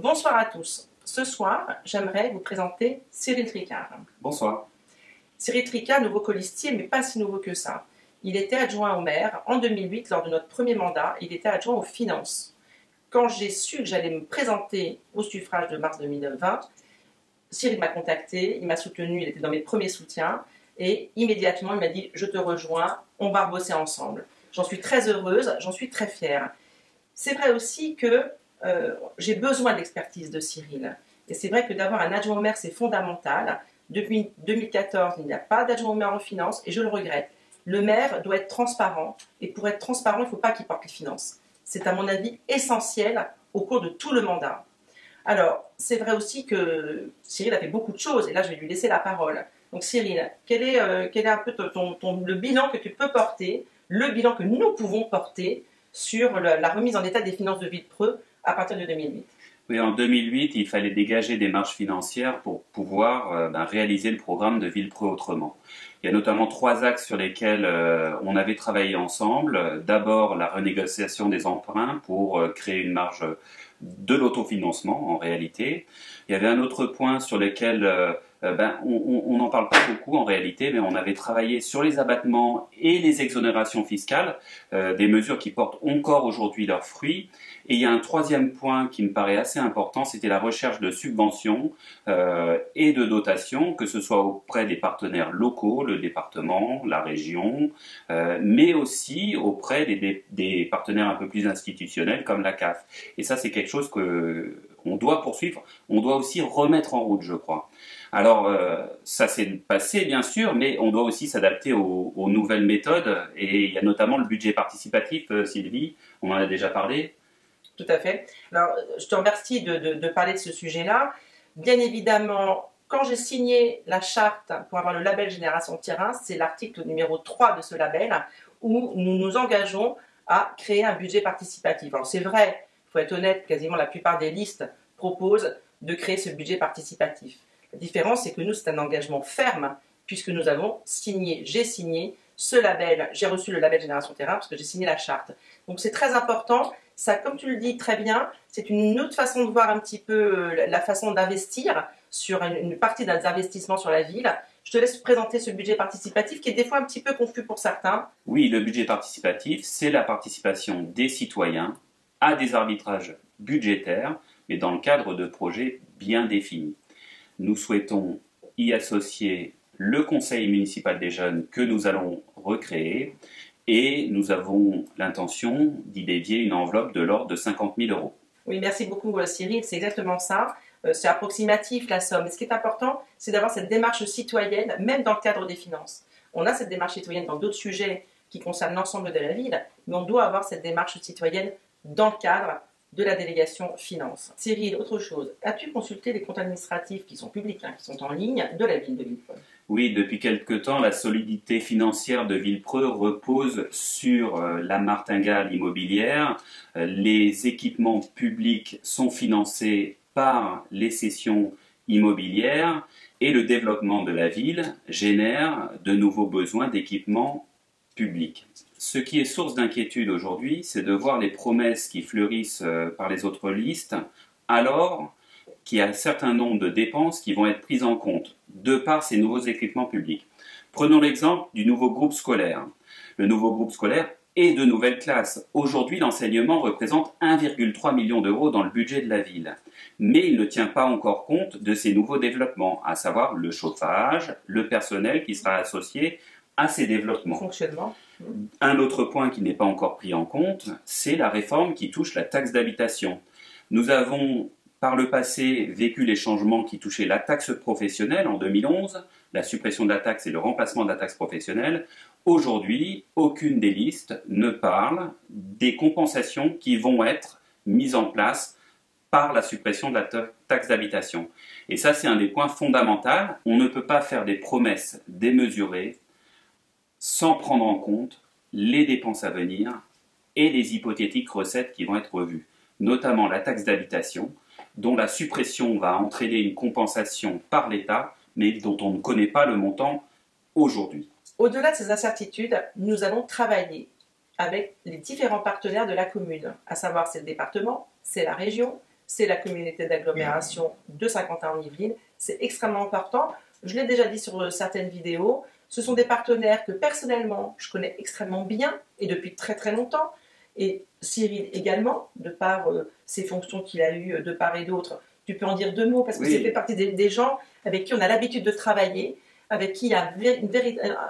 Bonsoir à tous. Ce soir, j'aimerais vous présenter Cyril Tricard. Bonsoir. Cyril Tricard, nouveau colistier, mais pas si nouveau que ça. Il était adjoint au maire en 2008, lors de notre premier mandat, il était adjoint aux finances. Quand j'ai su que j'allais me présenter au suffrage de mars 2020, Cyril m'a contacté, il m'a soutenu, il était dans mes premiers soutiens, et immédiatement il m'a dit Je te rejoins, on va bosser ensemble. J'en suis très heureuse, j'en suis très fière. C'est vrai aussi que euh, j'ai besoin de l'expertise de Cyril. Et c'est vrai que d'avoir un adjoint au maire, c'est fondamental. Depuis 2014, il n'y a pas d'adjoint au maire en finance et je le regrette. Le maire doit être transparent et pour être transparent, il ne faut pas qu'il porte les finances. C'est à mon avis essentiel au cours de tout le mandat. Alors, c'est vrai aussi que Cyril a fait beaucoup de choses et là, je vais lui laisser la parole. Donc, Cyril, quel est, euh, un peu ton, le bilan que tu peux porter, le bilan que nous pouvons porter sur la remise en état des finances de Villepreux à partir de 2008 oui, en 2008, il fallait dégager des marges financières pour pouvoir euh, ben, réaliser le programme de Villepreux autrement. Il y a notamment trois axes sur lesquels euh, on avait travaillé ensemble. D'abord, la renégociation des emprunts pour euh, créer une marge de l'autofinancement en réalité. Il y avait un autre point sur lequel euh, ben, on n'en parle pas beaucoup en réalité, mais on avait travaillé sur les abattements et les exonérations fiscales, euh, des mesures qui portent encore aujourd'hui leurs fruits. Et il y a un troisième point qui me paraît assez important, c'était la recherche de subventions euh, et de dotations, que ce soit auprès des partenaires locaux, le département, la région, mais aussi auprès des, des, partenaires un peu plus institutionnels comme la CAF. Et ça, c'est quelque chose que on doit poursuivre, on doit aussi remettre en route, je crois. Alors, euh, ça s'est passé, bien sûr, mais on doit aussi s'adapter aux, nouvelles méthodes, et il y a notamment le budget participatif, euh, Sylvie, on en a déjà parlé. Tout à fait. Alors, je te remercie de, parler de ce sujet-là. Bien évidemment, quand j'ai signé la charte pour avoir le label Génération Terrain, c'est l'article numéro 3 de ce label, où nous nous engageons à créer un budget participatif. Alors, c'est vrai, il faut être honnête, quasiment la plupart des listes proposent de créer ce budget participatif. La différence, c'est que nous, c'est un engagement ferme, puisque nous avons signé, j'ai signé ce label, j'ai reçu le label Génération Terrain, parce que j'ai signé la charte. Donc c'est très important. Ça, comme tu le dis très bien, c'est une autre façon de voir un petit peu euh, la façon d'investir sur une partie des investissements sur la ville. Je te laisse présenter ce budget participatif qui est des fois un petit peu confus pour certains. Oui, le budget participatif, c'est la participation des citoyens à des arbitrages budgétaires, mais dans le cadre de projets bien définis. Nous souhaitons y associer le conseil municipal des jeunes que nous allons recréer et nous avons l'intention d'y dédier une enveloppe de l'ordre de 50 000 euros. Oui, merci beaucoup euh, Cyril, c'est exactement ça. Euh, c'est approximatif la somme. Ce qui est important, c'est d'avoir cette démarche citoyenne, même dans le cadre des finances. On a cette démarche citoyenne dans d'autres sujets qui concernent l'ensemble de la ville, mais on doit avoir cette démarche citoyenne dans le cadre de la délégation finance. Cyril, autre chose, as-tu consulté les comptes administratifs qui sont publics, hein, qui sont en ligne, de la ville de Villepreux? Oui, depuis quelque temps, la solidité financière de Villepreux repose sur euh, la martingale immobilière. Euh, les équipements publics sont financés par les cessions immobilières et le développement de la ville génère de nouveaux besoins d'équipements publics. Ce qui est source d'inquiétude aujourd'hui, c'est de voir les promesses qui fleurissent euh, par les autres listes, alors qu'il y a un certain nombre de dépenses qui vont être prises en compte de par ces nouveaux équipements publics. Prenons l'exemple du nouveau groupe scolaire. Le nouveau groupe scolaire est de nouvelles classes. Aujourd'hui, l'enseignement représente 1,3 million d'euros dans le budget de la ville. Mais il ne tient pas encore compte de ces nouveaux développements, à savoir le chauffage, le personnel qui sera associé à ces développements. Fonctionnement. Un autre point qui n'est pas encore pris en compte, c'est la réforme qui touche la taxe d'habitation. Nous avons par le passé vécu les changements qui touchaient la taxe professionnelle en 2011, la suppression de la taxe et le remplacement de la taxe professionnelle. Aujourd'hui, aucune des listes ne parle des compensations qui vont être mises en place par la suppression de la taxe d'habitation. Et ça, c'est un des points fondamentaux. On ne peut pas faire des promesses démesurées sans prendre en compte les dépenses à venir et les hypothétiques recettes qui vont être revues, notamment la taxe d'habitation, dont la suppression va entraîner une compensation par l'État, mais dont on ne connaît pas le montant aujourd'hui. Au-delà de ces incertitudes, nous allons travailler avec les différents partenaires de la commune, à savoir c'est le département, c'est la région, c'est la communauté d'agglomération de Saint-Quentin-en-Yvelines. C'est extrêmement important. Je l'ai déjà dit sur certaines vidéos. Ce sont des partenaires que personnellement, je connais extrêmement bien et depuis très très longtemps. Et Cyril également, de par euh, ses fonctions qu'il a eues de part et d'autre. Tu peux en dire deux mots parce que c'est fait partie des, gens avec qui on a l'habitude de travailler, avec qui il y a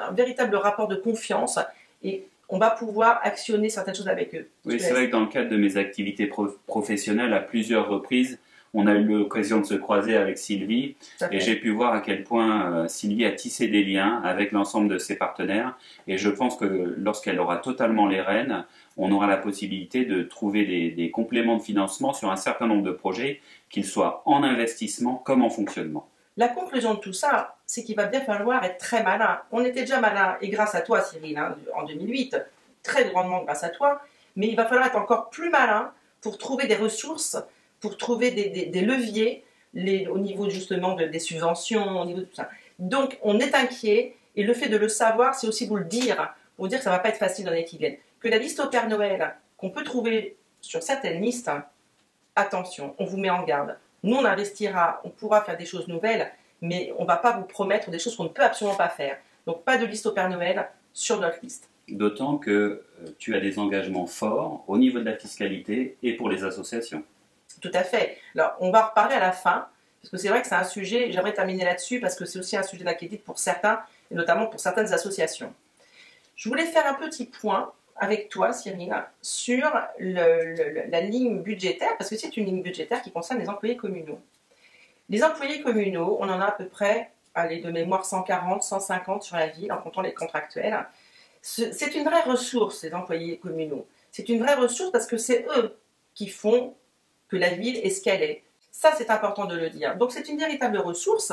un véritable rapport de confiance et on va pouvoir actionner certaines choses avec eux. Oui, c'est vrai que dans le cadre de mes activités professionnelles, à plusieurs reprises, on a eu l'occasion de se croiser avec Sylvie et j'ai pu voir à quel point euh, Sylvie a tissé des liens avec l'ensemble de ses partenaires et je pense que lorsqu'elle aura totalement les rênes, on aura la possibilité de trouver des, compléments de financement sur un certain nombre de projets, qu'ils soient en investissement comme en fonctionnement. La conclusion de tout ça, c'est qu'il va bien falloir être très malin. On était déjà malin, et grâce à toi, Cyril, hein, en 2008, très grandement grâce à toi, mais il va falloir être encore plus malin pour trouver des ressources pour trouver des, leviers au niveau justement des subventions, au niveau de tout ça. Donc on est inquiet et le fait de le savoir, c'est aussi vous le dire, pour dire que ça ne va pas être facile dans les qui viennent. Que la liste au Père Noël qu'on peut trouver sur certaines listes, attention, on vous met en garde. Nous, on investira, on pourra faire des choses nouvelles, mais on ne va pas vous promettre des choses qu'on ne peut absolument pas faire. Donc pas de liste au Père Noël sur notre liste. D'autant que euh, tu as des engagements forts au niveau de la fiscalité et pour les associations. Tout à fait. Alors, on va reparler à la fin, parce que c'est vrai que c'est un sujet, j'aimerais terminer là-dessus, parce que c'est aussi un sujet d'inquiétude pour certains, et notamment pour certaines associations. Je voulais faire un petit point avec toi, Cyril, sur la ligne budgétaire, parce que c'est une ligne budgétaire qui concerne les employés communaux. Les employés communaux, on en a à peu près, allez, de mémoire 140, 150 sur la ville, en comptant les contractuels. C'est une vraie ressource, les employés communaux. C'est une vraie ressource parce que c'est eux qui font que la ville est ce qu'elle est. Ça, c'est important de le dire. Donc, c'est une véritable ressource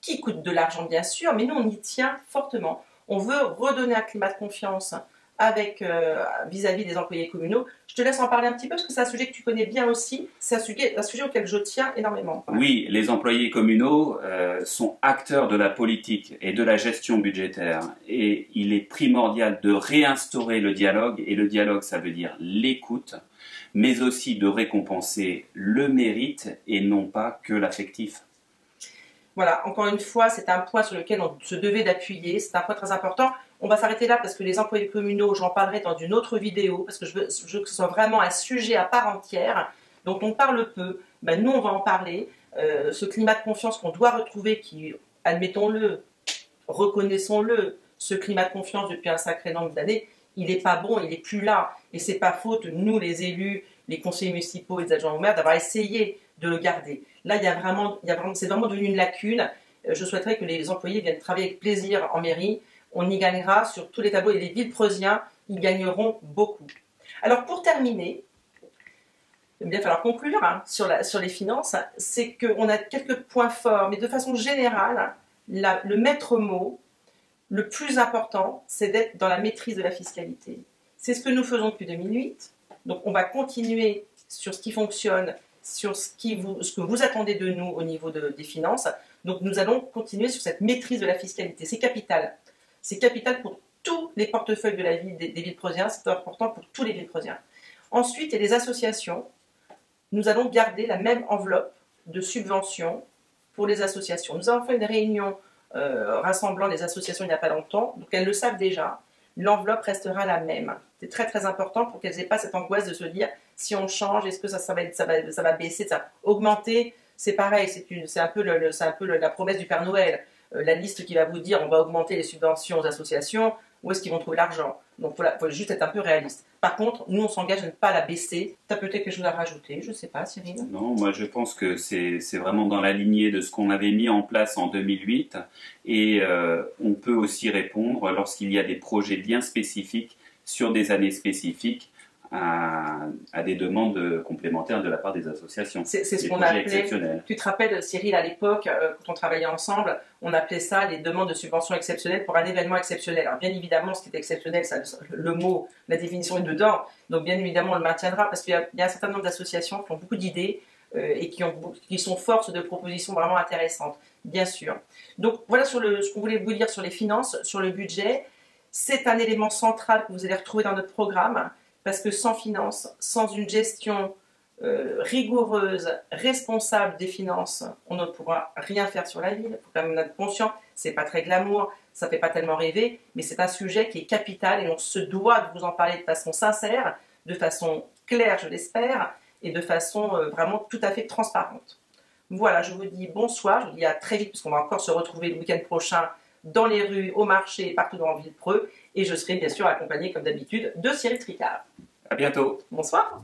qui coûte de l'argent, bien sûr, mais nous, on y tient fortement. On veut redonner un climat de confiance avec euh, vis-à-vis des employés communaux. Je te laisse en parler un petit peu parce que c'est un sujet que tu connais bien aussi. C'est un sujet, un sujet auquel je tiens énormément. Oui, les employés communaux euh, sont acteurs de la politique et de la gestion budgétaire. Et il est primordial de réinstaurer le dialogue. Et le dialogue, ça veut dire l'écoute mais aussi de récompenser le mérite et non pas que l'affectif. Voilà, encore une fois, c'est un point sur lequel on se devait d'appuyer, c'est un point très important. On va s'arrêter là parce que les employés communaux, j'en parlerai dans une autre vidéo, parce que je veux, que ce soit vraiment un sujet à part entière, dont on parle peu. Ben, nous, on va en parler. Euh, ce climat de confiance qu'on doit retrouver, qui, admettons-le, reconnaissons-le, ce climat de confiance depuis un sacré nombre d'années, il n'est pas bon, il n'est plus là. Et c'est pas faute, nous les élus, les conseillers municipaux et les adjoints au maire, d'avoir essayé de le garder. Là, il y a vraiment, y c'est vraiment devenu une lacune. Euh, je souhaiterais que les employés viennent travailler avec plaisir en mairie. On y gagnera sur tous les tableaux et les villes preusiens, ils gagneront beaucoup. Alors pour terminer, il va bien falloir conclure hein, sur les finances, c'est qu'on a quelques points forts, mais de façon générale, le maître mot, le plus important, c'est d'être dans la maîtrise de la fiscalité. C'est ce que nous faisons depuis 2008. Donc on va continuer sur ce qui fonctionne, sur ce, que vous attendez de nous au niveau des finances. Donc nous allons continuer sur cette maîtrise de la fiscalité. C'est capital. C'est capital pour tous les portefeuilles de la ville des, villes preusiens. C'est important pour tous les villes preusiens. Ensuite, a les associations. Nous allons garder la même enveloppe de subventions pour les associations. Nous avons fait une réunion euh, rassemblant les associations il n'y a pas longtemps, donc elles le savent déjà. L'enveloppe restera la même. C'est très très important pour qu'elles n'aient pas cette angoisse de se dire si on change, est-ce que ça, va, baisser, ça va augmenter? C'est pareil, c'est un peu, le, un peu la promesse du Père Noël. Euh, la liste qui va vous dire on va augmenter les subventions aux associations, où est-ce qu'ils vont trouver l'argent? Donc il faut, juste être un peu réaliste. Par contre, nous on s'engage à ne pas la baisser. Tu as peut-être quelque chose à rajouter, je ne sais pas, Cyril Non, moi je pense que c'est vraiment dans la lignée de ce qu'on avait mis en place en 2008 et euh, on peut aussi répondre lorsqu'il y a des projets bien spécifiques sur des années spécifiques à, des demandes complémentaires de la part des associations. C'est ce qu'on appelait. Tu te rappelles, Cyril, à l'époque, euh, quand on travaillait ensemble, on appelait ça les demandes de subventions exceptionnelles pour un événement exceptionnel. Alors, bien évidemment, ce qui est exceptionnel, ça, le mot, la définition est dedans. Donc, bien évidemment, on le maintiendra parce qu'il y, a un certain nombre d'associations qui ont beaucoup d'idées euh, et qui, ont, qui sont forces de propositions vraiment intéressantes, bien sûr. Donc, voilà sur le, ce qu'on voulait vous dire sur les finances, sur le budget. C'est un élément central que vous allez retrouver dans notre programme parce que sans finance, sans une gestion euh, rigoureuse, responsable des finances, on ne pourra rien faire sur la ville. Il faut quand même être conscient, c'est pas très glamour, ça fait pas tellement rêver, mais c'est un sujet qui est capital et on se doit de vous en parler de façon sincère, de façon claire, je l'espère, et de façon euh, vraiment tout à fait transparente. Voilà, je vous dis bonsoir, je vous dis à très vite, parce qu'on va encore se retrouver le week-end prochain dans les rues, au marché, partout dans Villepreux, et je serai bien sûr accompagné comme d'habitude de Cyril Tricard. À bientôt. Bonsoir.